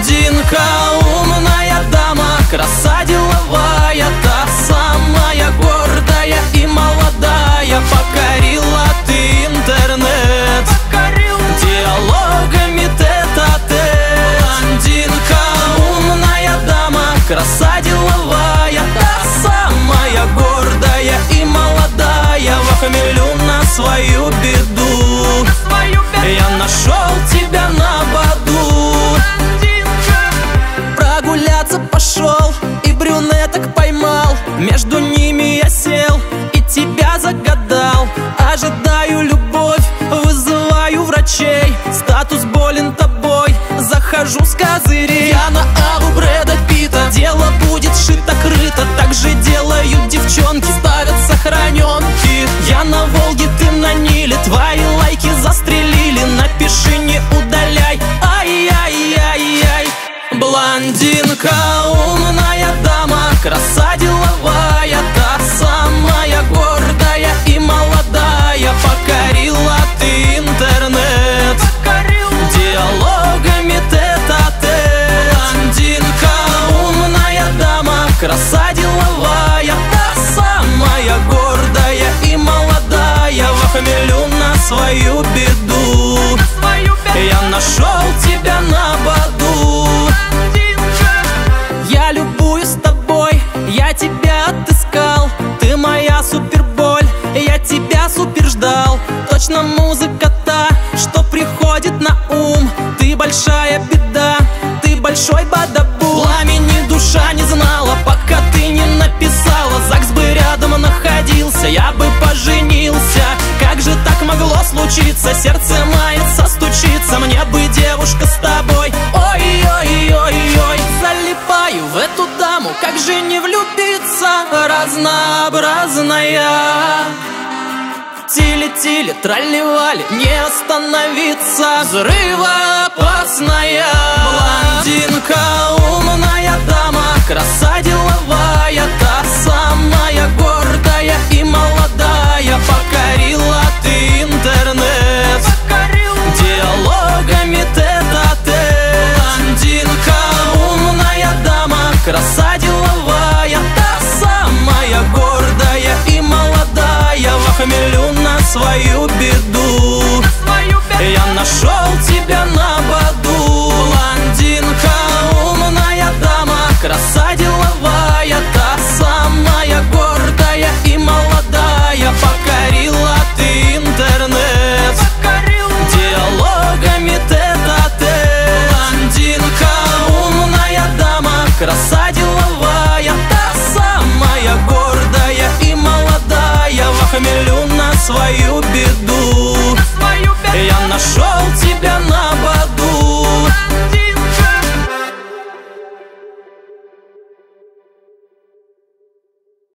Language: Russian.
блондинка, умная дама, краса деловая, та самая гордая и молодая, покорила ты интернет. Покорил. Диалогами тет-а-тет. Блондинка, умная дама, краса деловая, та самая гордая и молодая, в хмелю на свою Между ними я сел и тебя загадал. Ожидаю любовь, вызываю врачей. Статус болен тобой, захожу с козырей. Я на Аву Брэда Питта, дело будет шито-крыто. Так же делают девчонки, ставят сохраненки. Я на Волге, ты на Ниле, твои лайки застрелили. Напиши, не удаляй, ай-яй-яй-яй. Блондинка, умная дама, краса деловая Та самая гордая и молодая Покорила ты интернет. Диалогами тет-а-тет. Блондинка, умная дама, краса деловая Та самая гордая и молодая. В хмелю на свою Точно музыка та, что приходит на ум. Ты большая беда, ты большой бадабу. Пламени душа не знала, пока ты не написала. ЗАГС бы рядом находился, я бы поженился. Как же так могло случиться, сердце мается, стучится Мне бы девушка с тобой, ой-ой-ой-ой Залипаю в эту даму, как же не влюбиться? Разнообразная Тили-тили, тролливали, не остановиться. Взрывоопасная. Блондинка, умная дама Краса свою